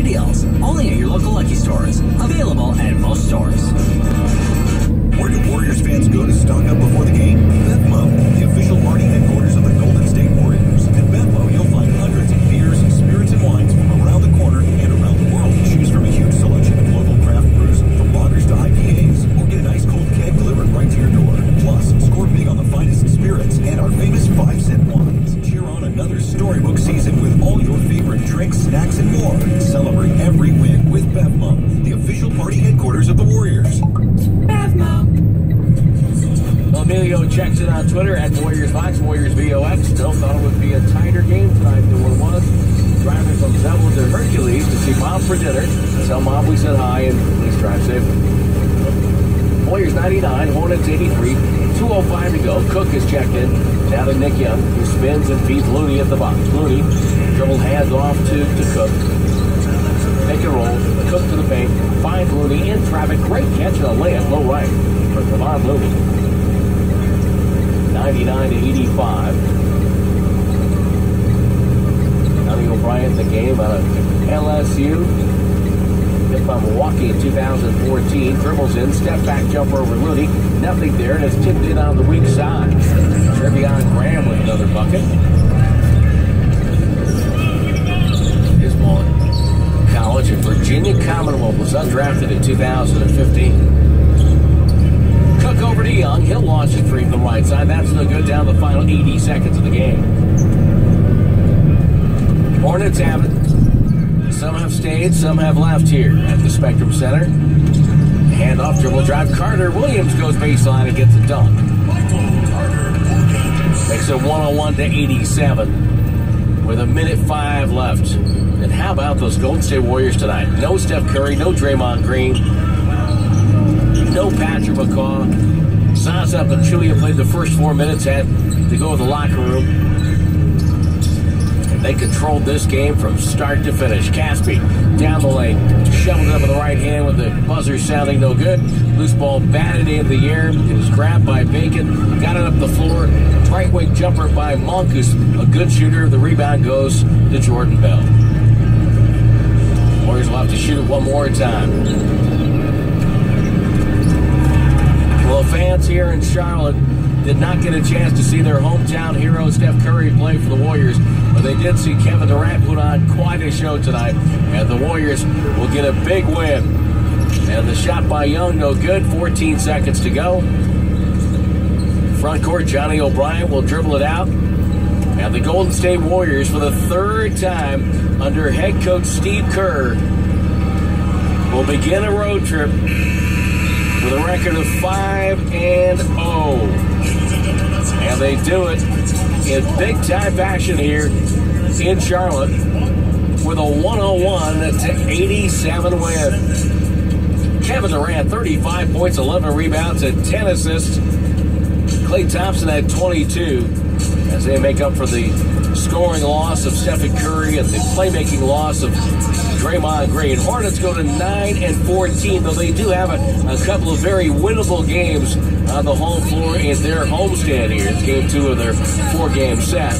holiday deals. Only at your local Lucky stores. Available at most stores. Where do Warriors fans go to stock up before the game? Emilio checks in on Twitter at Warriors Box, Warriors VOX. Still thought it would be a tighter game tonight than what it was. Driving from Zeppelin to Hercules to see Mom for dinner. Tell Mom we said hi and please drive safely. Warriors 99, Hornets 83, 2.05 to go. Cook is checked in. Now to Nick Young, who spins and feeds Looney at the box. Looney dribble hands off to, to Cook. Make a roll. Cook to the paint. Finds Looney in traffic. Great catch and a layup low right for Kevon Looney. 99 to 85. Johnny O'Bryant, the game out of LSU. Hit by Milwaukee in 2014. Dribbles in, step back jumper over Looney. Nothing there, and it's tipped in on the weak side. Treveon Graham with another bucket. His ball college at Virginia Commonwealth was undrafted in 2015. Cook over to Young. He'll launch a three from the right side. That's no good down the final 80 seconds of the game. Hornets have it. Some have stayed, some have left here at the Spectrum Center. Handoff, dribble drive. Carter Williams goes baseline and gets a dunk. Makes it 101 to 87 with a minute five left. And how about those Golden State Warriors tonight? No Steph Curry, no Draymond Green, no Patrick McCaw. Zaza Pachulia played the first four minutes, had to go to the locker room. And they controlled this game from start to finish. Casspi down the lane, shoveled it up with the right hand with the buzzer sounding no good. Loose ball batted in the air. It was grabbed by Bacon, got it up the floor. Right wing jumper by Monk, who's a good shooter. The rebound goes to Jordan Bell. Warriors will have to shoot it one more time. Fans here in Charlotte did not get a chance to see their hometown hero Steph Curry play for the Warriors, but they did see Kevin Durant put on quite a show tonight, and the Warriors will get a big win. And the shot by Young, no good. 14 seconds to go. Front court, Johnny O'Bryant will dribble it out. And the Golden State Warriors, for the third time under head coach Steve Kerr, will begin a road trip with a record of 5 and 0. And they do it in big time fashion here in Charlotte with a 101 to 87 win. Kevin Durant, 35 points, 11 rebounds, and 10 assists. Klay Thompson had 22 as they make up for the scoring loss of Stephen Curry and the playmaking loss of Draymond Green. Hornets go to 9 and 14, though they do have a, a couple of very winnable games on the home floor in their homestand here. It's game two of their four game set.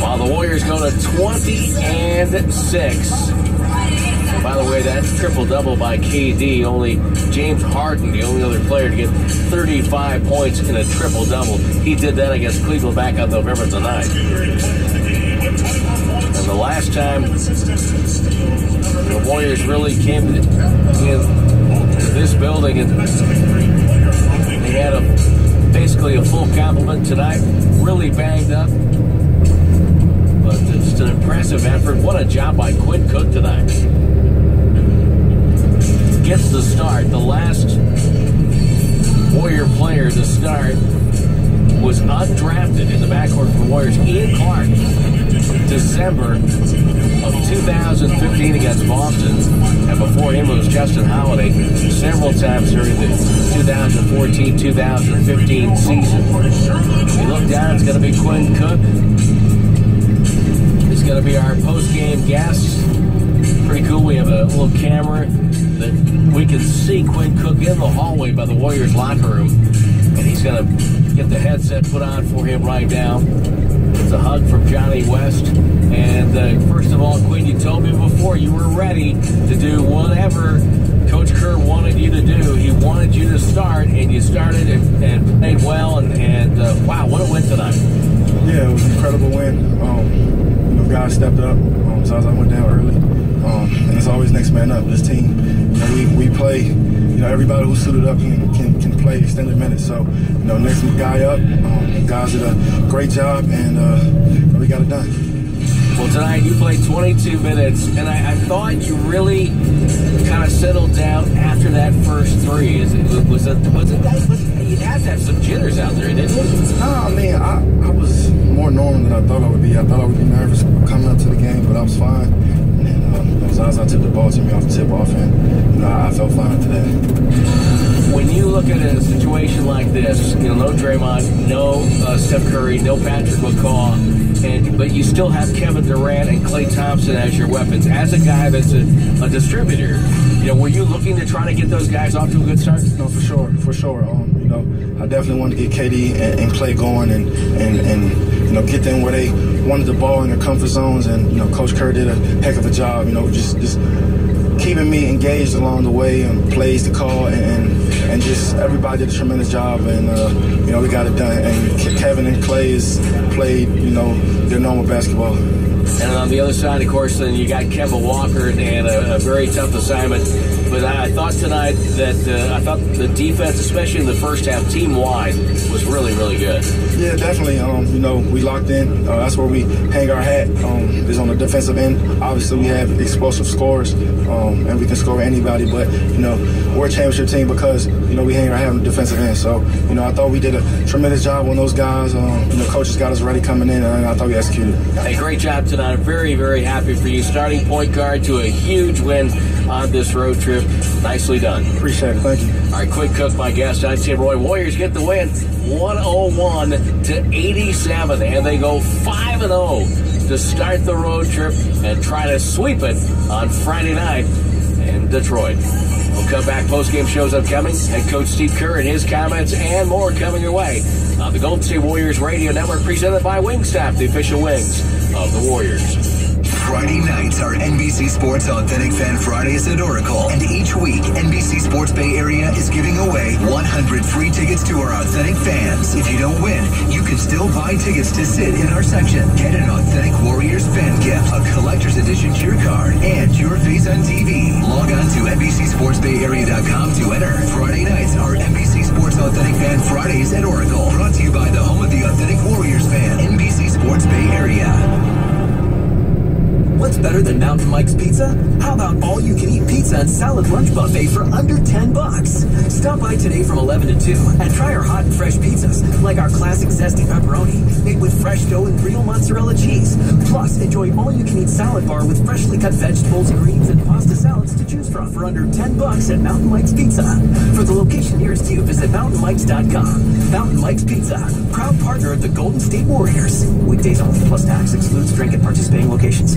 While the Warriors go to 20 and 6. And by the way, that triple double by KD, only James Harden, the only other player to get 35 points in a triple double. He did that against Cleveland back on November the 9th. The last time the Warriors really came to this building and they had a basically a full complement tonight, really banged up. But just an impressive effort. What a job by Quinn Cook tonight. Gets the start. The last Warrior player to start was undrafted in the backcourt for the Warriors. Ian Clark, December of 2015 against Boston. And before him it was Justin Holiday several times during the 2014-2015 season. You look down, it's going to be Quinn Cook. It's going to be our post-game guest. Pretty cool. We have a little camera that we can see Quinn Cook in the hallway by the Warriors locker room. And he's going to get the headset put on for him right now. It's a hug from Johnny West. And uh, first of all, Quinn, you told me before you were ready to do whatever Coach Kerr wanted you to do. He wanted you to start, and you started and, and played well. And, and uh, wow, what a win tonight! Yeah, it was an incredible win. Um, you know, guys stepped up. Um, Zaza went down early, um, and it's always next man up. This team, you know, we, we play. You know, everybody who's suited up can, can, can play extended minutes. So, you know, next guy up, um, guys did a great job, and uh, we got it done. Well, tonight you played 22 minutes, and I, I thought you really kind of settled down after that first three. Is it was it was it, was it Draymond, no uh, Steph Curry, no Patrick McCaw and but you still have Kevin Durant and Klay Thompson as your weapons. As a guy that's a, a distributor, you know, were you looking to try to get those guys off to a good start? No, for sure, for sure. Um, you know, I definitely wanted to get KD and, and Klay going, and and and you know, get them where they wanted the ball in their comfort zones. And you know, Coach Kerr did a heck of a job. You know, just just keeping me engaged along the way and plays to call and, and, just everybody did a tremendous job and uh, you know we got it done and Kevin and Klay has played you know their normal basketball. And on the other side, of course, then you got Kemba Walker and a, a very tough assignment. But I thought tonight that uh, I thought the defense, especially in the first half, team wide, was really, really good. Yeah, definitely. Um, you know, we locked in. Uh, that's where we hang our hat. Um, is on the defensive end. Obviously, we have explosive scores, um, and we can score anybody. But you know, we're a championship team because you know we hang our hat on the defensive end. So you know, I thought we did a tremendous job on those guys. Um, you know, coaches got us ready coming in, and I thought we executed. Hey, great job tonight. I'm very, very happy for you. Starting point guard to a huge win on this road trip. Nicely done. Appreciate it. Thank you. All right, Quinn Cook, my guest. I'm Tim Roye. Warriors get the win 101 to 87, and they go 5 and 0 to start the road trip and try to sweep it on Friday night in Detroit. We'll come back. Post game shows upcoming. Head coach Steve Kerr and his comments and more coming your way on the Golden State Warriors Radio Network, presented by Wingstop, the official wings of the Warriors. Friday nights are NBC Sports Authentic Fan Fridays at Oracle. And each week, NBC Sports Bay Area is giving away 100 free tickets to our authentic fans. If you don't win, you can still buy tickets to sit in our section. Get an authentic Warriors fan gift, a collector's edition cheer card, and your face on TV. Log on to NBCSportsBayArea.com to enter. Friday nights are NBC Sports Authentic Fan Fridays at Oracle. Brought to you by the home of the authentic Warriors fan, Sports Bay Area. What's better than Mountain Mike's Pizza? How about all you can eat pizza and salad lunch buffet for under 10 bucks? Stop by today from 11 to 2 and try our hot and fresh pizzas, like our classic zesty pepperoni, made with fresh dough and real mozzarella cheese. Plus, enjoy all you can eat salad bar with freshly cut vegetables, greens, and pasta salads to choose from for under 10 bucks at Mountain Mike's Pizza. For the location nearest you, visit mountainmikes.com. Mountain Mike's Pizza, proud partner of the Golden State Warriors. Weekdays only, plus tax excludes drink at participating locations.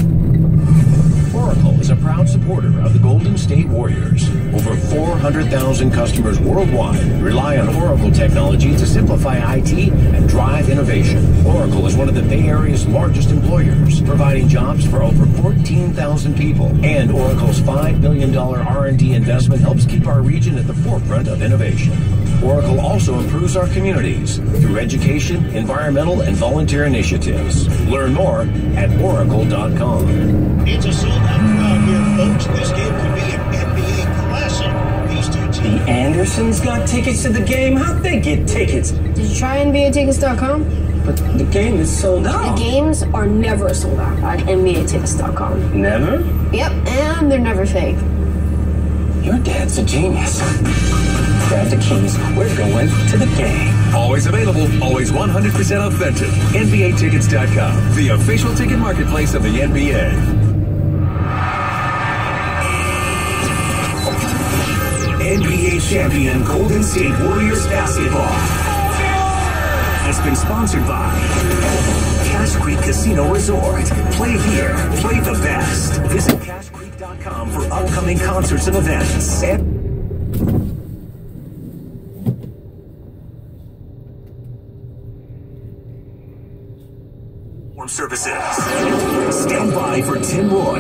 Oracle is a proud supporter of the Golden State Warriors. Over 400,000 customers worldwide rely on Oracle technology to simplify IT and drive innovation. Oracle is one of the Bay Area's largest employers, providing jobs for over 14,000 people. And Oracle's $5 billion R&D investment helps keep our region at the forefront of innovation. Oracle also improves our communities through education, environmental, and volunteer initiatives. Learn more at oracle.com. It's a sold out crowd here, folks. This game could be an NBA classic. These two teams. The Andersons got tickets to the game? How'd they get tickets? Did you try NBAtickets.com? But the game is sold out. The games are never sold out at NBAtickets.com. Never? Yep, and they're never fake. Your dad's a genius. Keys. We're going to the game. Always available, always 100% authentic. NBAtickets.com, the official ticket marketplace of the NBA. NBA champion Golden State Warriors basketball has been sponsored by Cash Creek Casino Resort. Play here, play the best. Visit cashcreek.com for upcoming concerts and events. Services. Stand by for Tim Roye.